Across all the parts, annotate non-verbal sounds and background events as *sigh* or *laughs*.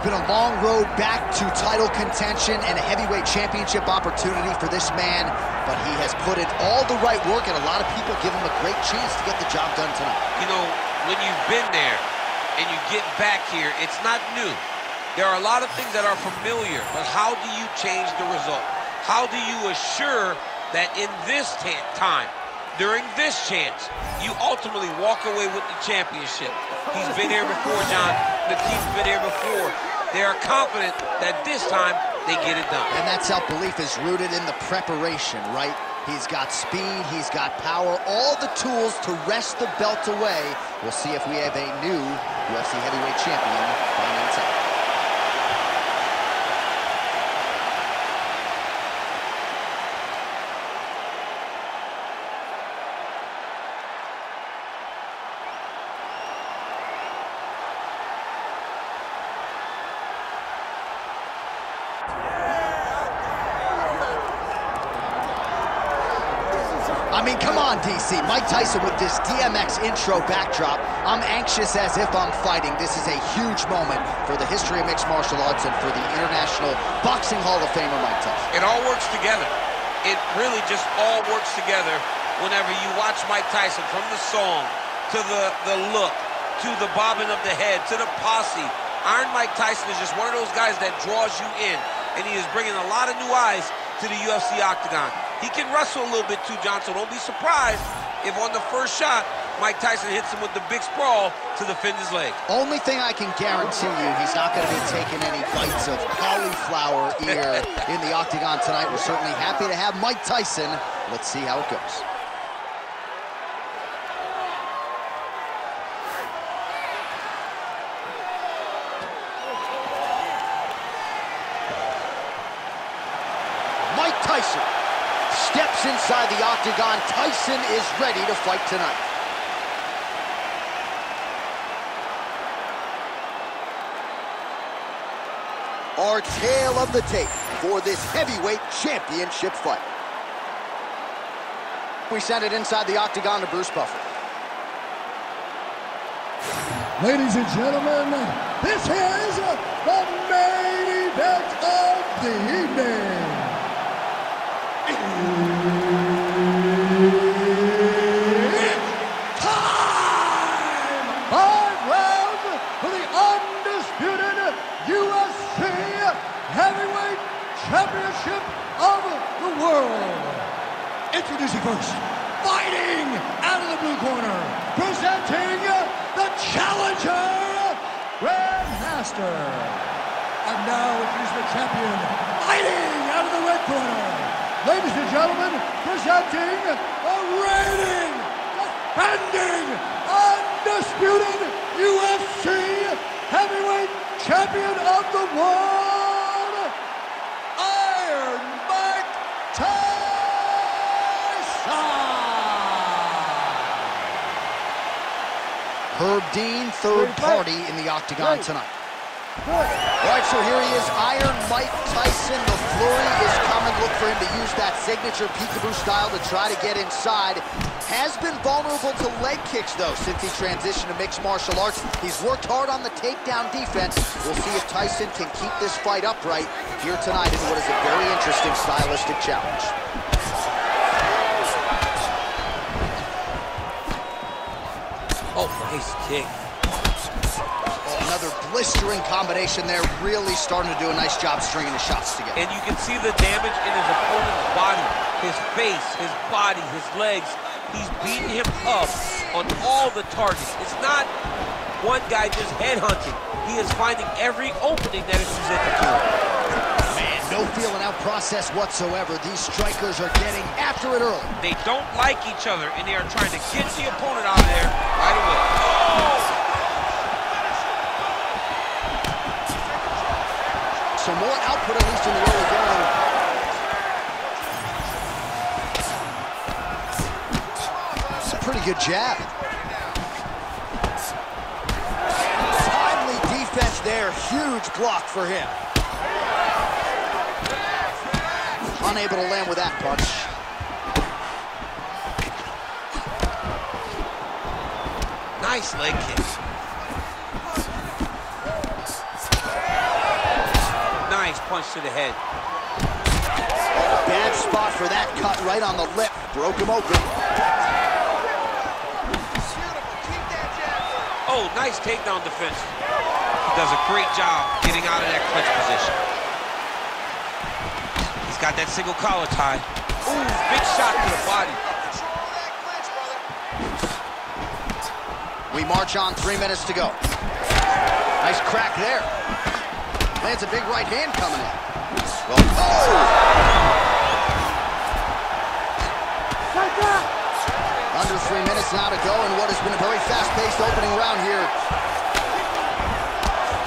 it's been a long road back to title contention and a heavyweight championship opportunity for this man, but he has put in all the right work, and a lot of people give him a great chance to get the job done tonight. You know, when you've been there and you get back here, it's not new. There are a lot of things that are familiar, but how do you change the result? How do you assure that in this time, during this chance, you ultimately walk away with the championship? He's been here before, Jon. The team's been here before. They are confident that this time they get it done. And that self-belief is rooted in the preparation, right? He's got speed, he's got power, all the tools to wrest the belt away. We'll see if we have a new UFC heavyweight champion by I mean, come on, DC. Mike Tyson with this DMX intro backdrop. I'm anxious as if I'm fighting. This is a huge moment for the history of mixed martial arts and for the International Boxing Hall of Famer Mike Tyson. It all works together. It really just all works together whenever you watch Mike Tyson from the song to the, the look to the bobbing of the head to the posse. Iron Mike Tyson is just one of those guys that draws you in, and he is bringing a lot of new eyes to the UFC octagon. He can wrestle a little bit too, Jon, so don't be surprised if on the first shot, Mike Tyson hits him with the big sprawl to defend his leg. Only thing I can guarantee you, he's not going to be taking any bites of cauliflower ear *laughs* in the octagon tonight. We're certainly happy to have Mike Tyson. Let's see how it goes. Mike Tyson steps inside the octagon. Tyson is ready to fight tonight. Our tale of the tape for this heavyweight championship fight. We send it inside the octagon to Bruce Buffer. Ladies and gentlemen, this is the main event of the evening. Challenger, Grandmaster. And now introducing the champion, fighting out of the red corner. Ladies and gentlemen, presenting the reigning, defending, undisputed UFC heavyweight champion of the world, Iron Mike Tyson. Herb Dean, third party in the octagon tonight. All right, so here he is, Iron Mike Tyson. The flurry is coming. Look for him to use that signature peekaboo style to try to get inside. Has been vulnerable to leg kicks, though, since he transitioned to mixed martial arts. He's worked hard on the takedown defense. We'll see if Tyson can keep this fight upright here tonight in what is a very interesting stylistic challenge. Kick. Oh, another blistering combination there, really starting to do a nice job stringing the shots together. And you can see the damage in his opponent's body, his face, his body, his legs. He's beating him up on all the targets. It's not one guy just headhunting. He is finding every opening that is presented to him. Man, no feeling out process whatsoever. These strikers are getting after it early. They don't like each other, and they are trying to get the opponent out of there right away. Some more output, at least in the early going. It's a pretty good jab. Timely defense there. Huge block for him. Unable to land with that punch. Nice leg kick. Nice punch to the head. Oh, bad spot for that cut right on the lip. Broke him open. Oh, nice takedown defense. He does a great job getting out of that clinch position. He's got that single collar tie. Ooh, big shot to the body. We march on, three minutes to go. Nice crack there. Lands a big right hand coming in. Well, oh! Under three minutes now to go in what has been a very fast-paced opening round here.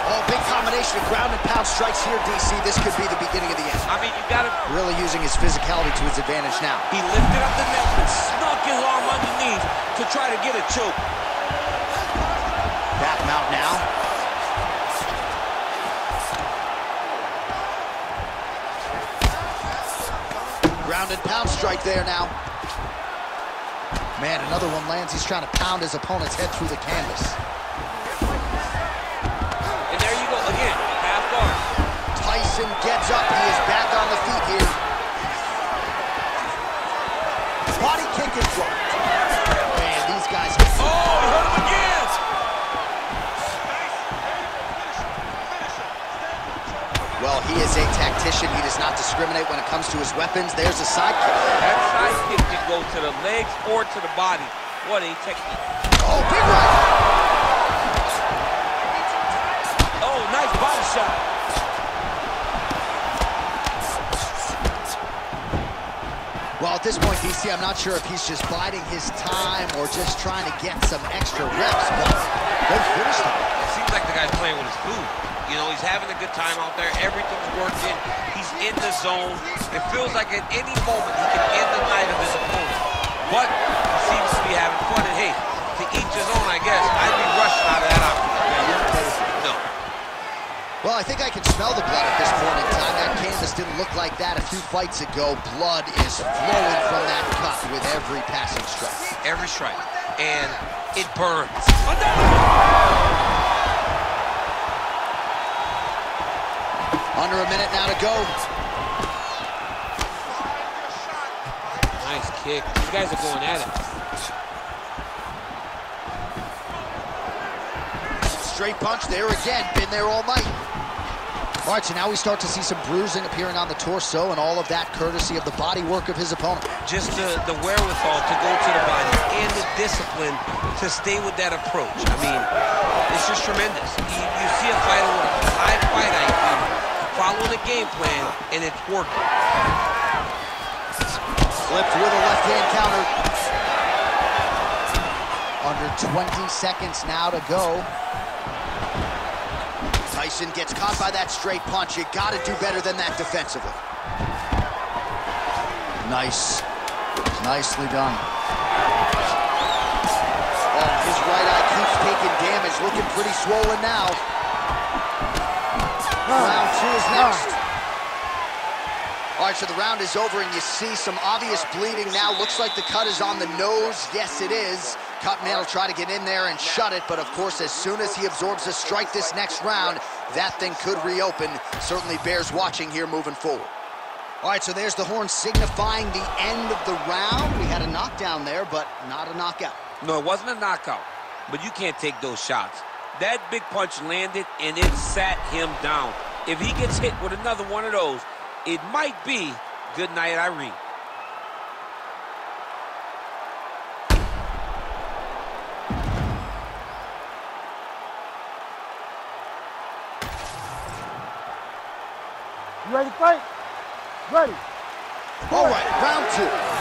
Oh, big combination of ground and pound strikes here, DC. This could be the beginning of the end. I mean, you got to... Really using his physicality to his advantage now. He lifted up the neck and snuck his arm underneath to try to get a choke. Mount now. Ground and pound strike there now. Man, another one lands. He's trying to pound his opponent's head through the canvas. And there you go again, half guard. Tyson gets up. He is back on the feet here. Body kick is dropped. A. He does not discriminate when it comes to his weapons. There's a side kick. That side kick can go to the legs or to the body. What a technique. Oh, big right. Oh, nice body shot. Well, at this point, DC, I'm not sure if he's just biding his time or just trying to get some extra reps, but they finished him. It seems like the guy's playing with his food. You know, he's having a good time out there. Everything's working. He's in the zone. It feels like at any moment he can end the night of his opponent. But he seems to be having fun. And hey, to each his own, I guess. I'd be rushing out of that opportunity. No. Well, I think I can smell the blood at this point in time. That canvas didn't look like that a few fights ago. Blood is flowing from that cut with every passing strike. Every strike. And it burns. Under a minute now to go. Nice kick. These guys are going at it. Straight punch there again. Been there all night. All right, so now we start to see some bruising appearing on the torso and all of that courtesy of the body work of his opponent. Just the, the wherewithal to go to the body and the discipline to stay with that approach. I mean, it's just tremendous. You, you see a fighter with a high fight IQ, following a game plan, and it's working. Flipped with a left hand counter. Under 20 seconds now to go. Tyson gets caught by that straight punch. You gotta do better than that defensively. Nice. Nicely done. Oh, his right eye keeps taking damage. Looking pretty swollen now. Round two is next. All right, so the round is over, and you see some obvious bleeding now. Looks like the cut is on the nose. Yes, it is. Cutman will try to get in there and shut it, but of course, as soon as he absorbs a strike this next round, that thing could reopen. Certainly bears watching here moving forward. All right, so there's the horn signifying the end of the round. We had a knockdown there, but not a knockout. No, it wasn't a knockout, but you can't take those shots. That big punch landed, and it sat him down. If he gets hit with another one of those, it might be good night, Irene. Ready to fight? Ready. All right, round two.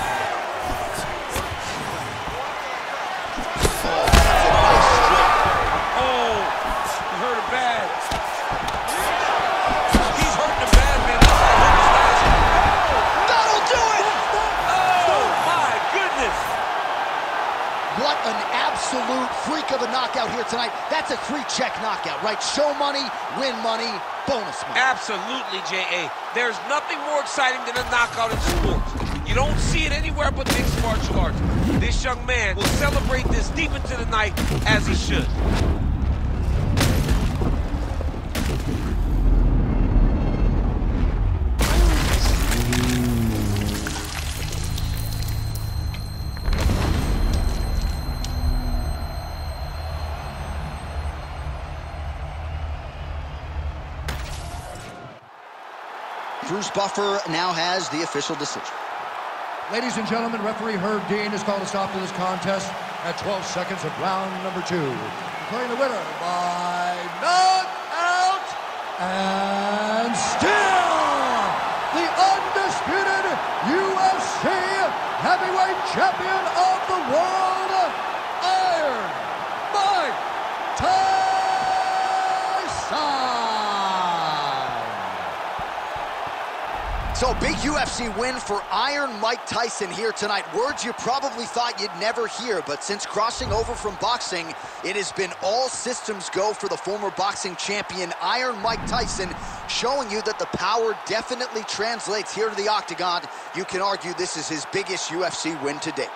Of a knockout here tonight. That's a free check knockout, right? Show money, win money, bonus money. Absolutely, J.A. There's nothing more exciting than a knockout in sports. You don't see it anywhere but mixed martial arts. This young man will celebrate this deep into the night as he should. Bruce Buffer now has the official decision. Ladies and gentlemen, referee Herb Dean has called a stop to this contest at 12 seconds of round number two. Declaring the winner by knockout and still the undisputed UFC heavyweight champion of the world, Iron Mike Tyson. So big UFC win for Iron Mike Tyson here tonight. Words you probably thought you'd never hear, but since crossing over from boxing, it has been all systems go for the former boxing champion Iron Mike Tyson, showing you that the power definitely translates here to the octagon. You can argue this is his biggest UFC win to date.